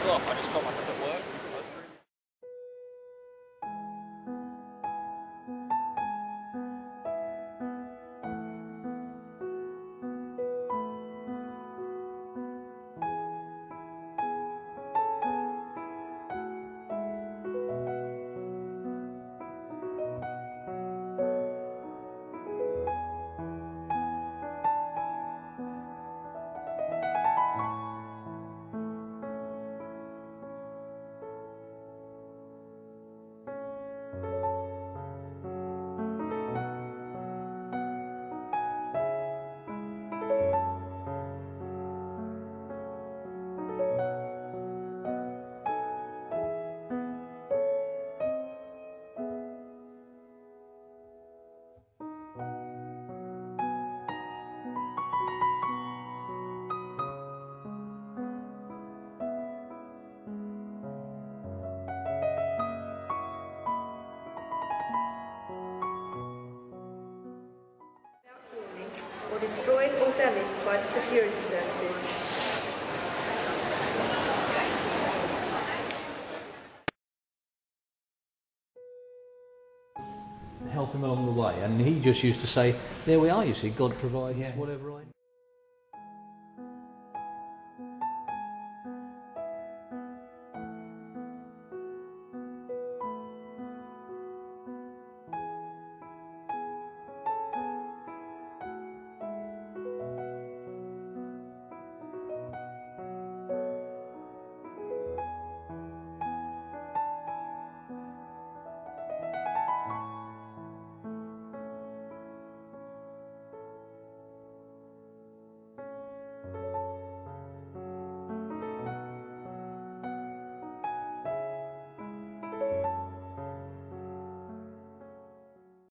Also, und ich komme destroyed or damaged by the security services. help him along the way. And he just used to say, There we are, you see, God provides whatever I